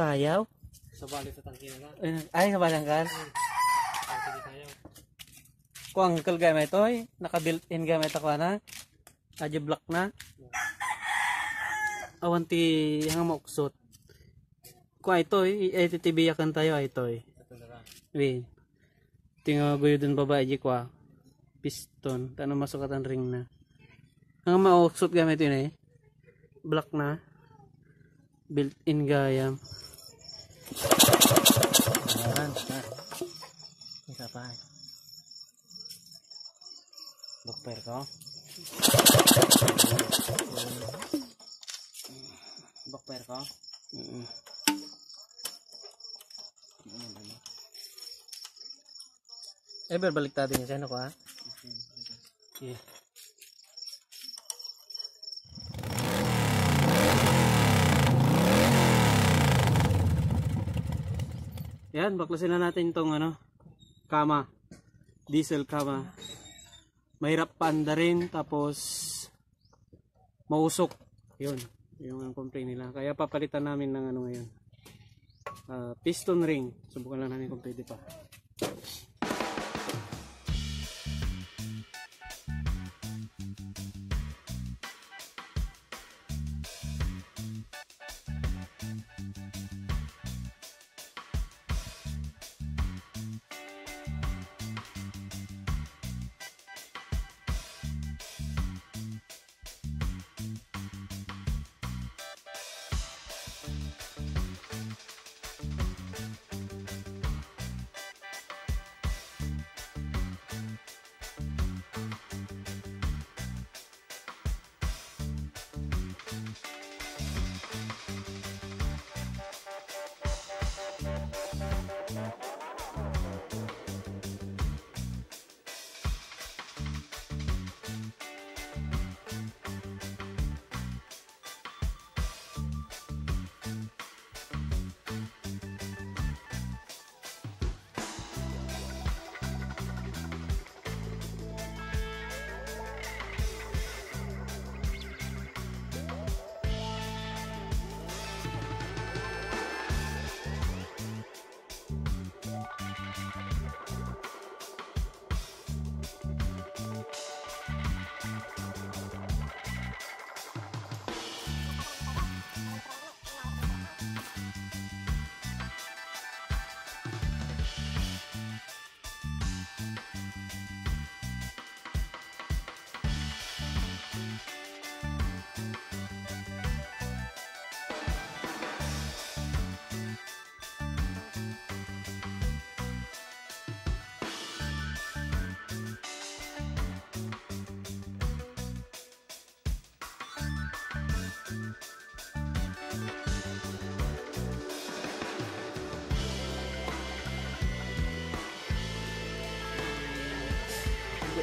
kayaw. Sa balik sa tangki na Ay, sa balangkal. Tangki ni kayo. Kung angkal gamit ito, eh. naka-built-in gamit ako na. Adyo block na. Awan ti hang mauksot. Kung ito, eh, ititibiyakan tayo ito. Ito na lang. Wait. Tinga guyo dun baba aji kwa. Piston. Tano masukatan ring na. Ang mauksot gamit yun eh. Block na. Built-in gayam. Ayan. Isa pa. Bakper ko. Bakper ko. Mm Eh, berbalik tadi niya siya, ko ha? Okay. Yan, baklasin na natin itong ano, kama. Diesel kama. Mahirap paanda rin, tapos mausok. Yun, yung ang complaint nila. Kaya papalitan namin ng ano ngayon. Ah, piston ring. Subukan lang namin kung pwede pa.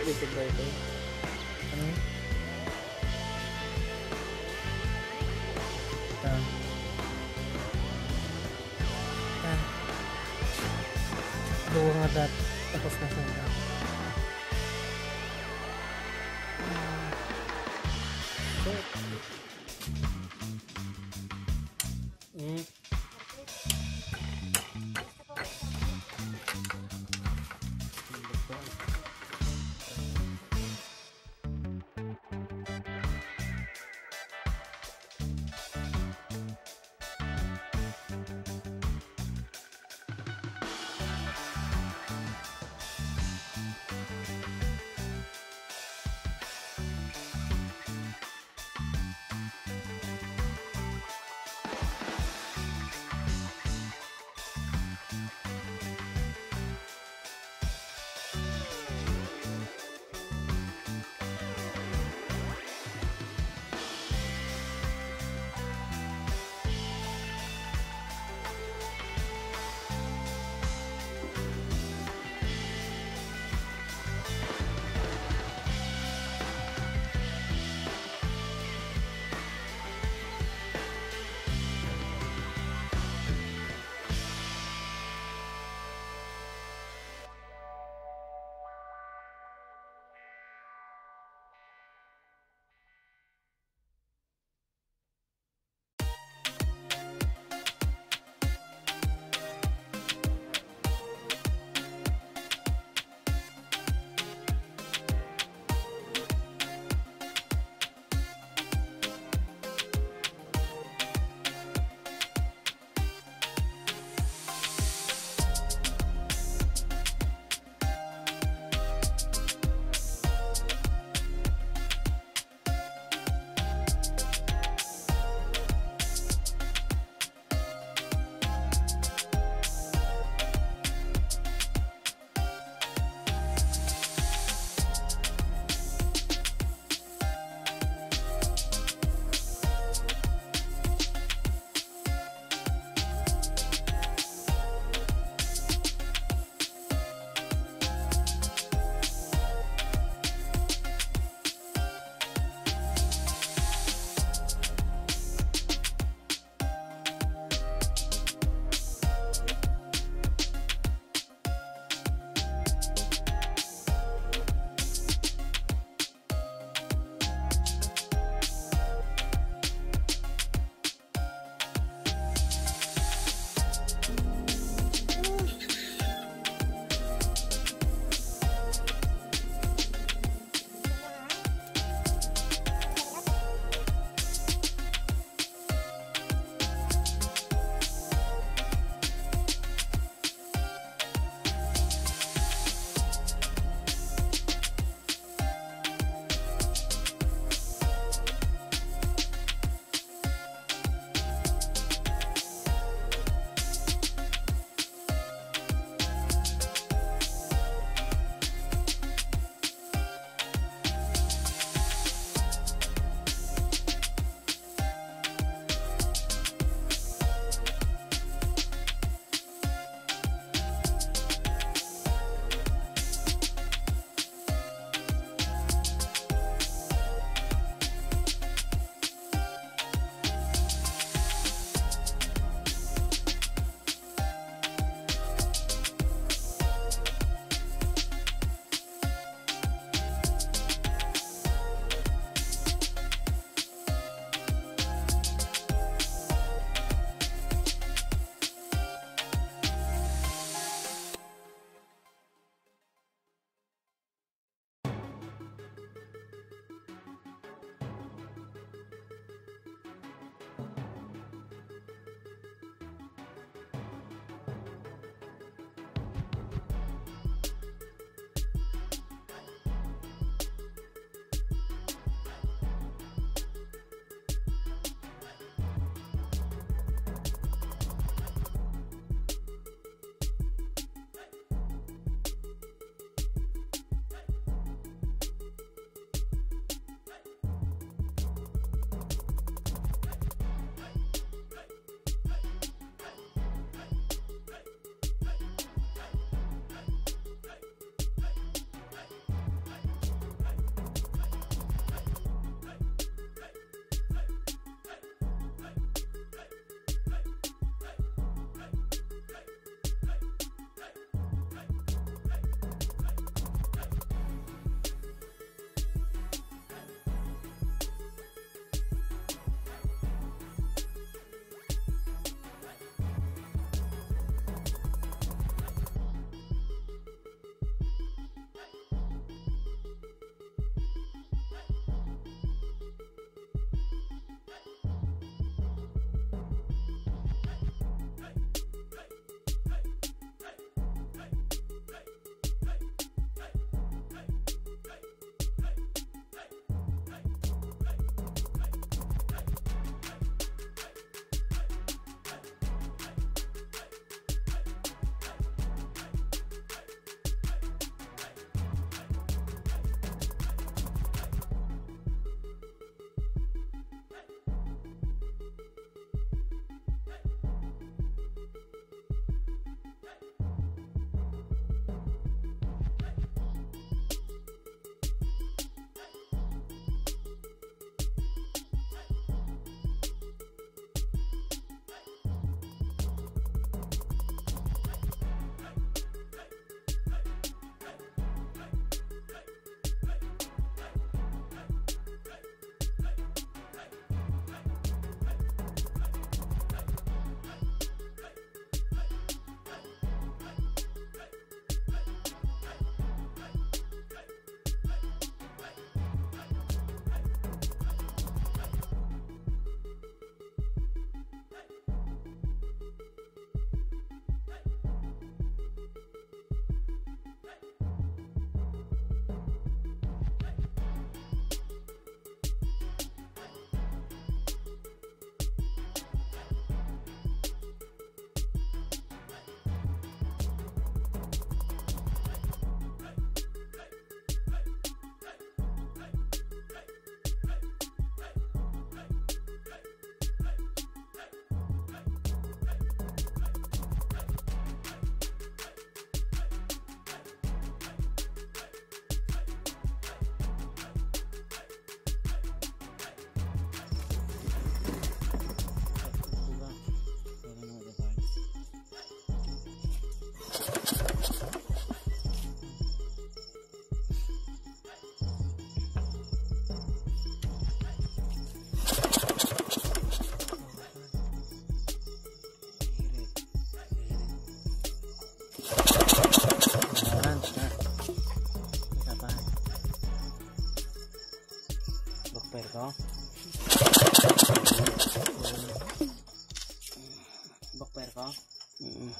Rated ba ito? Ano? Ah. Ah. Bawa nga dat. Tapos na siya. Mm. Backfire ko. Mm.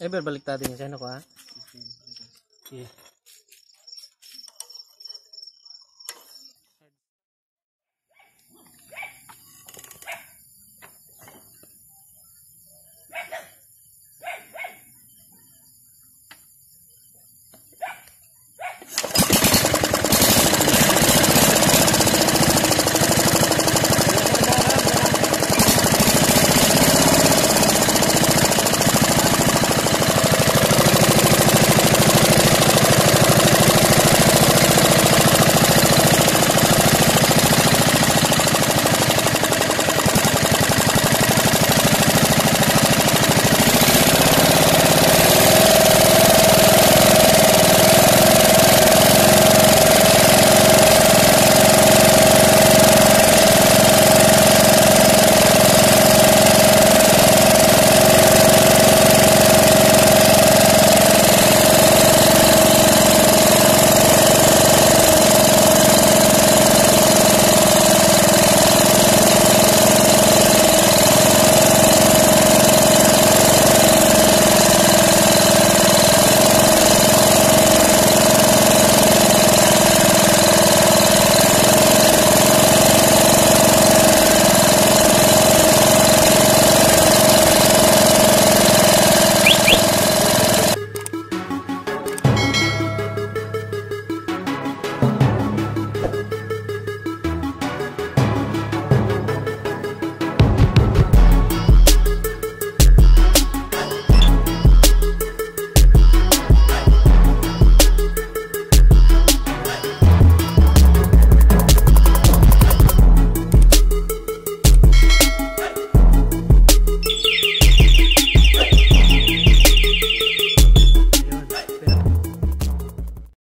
Eh, balik tayo yun. Saan ako ha? Okay.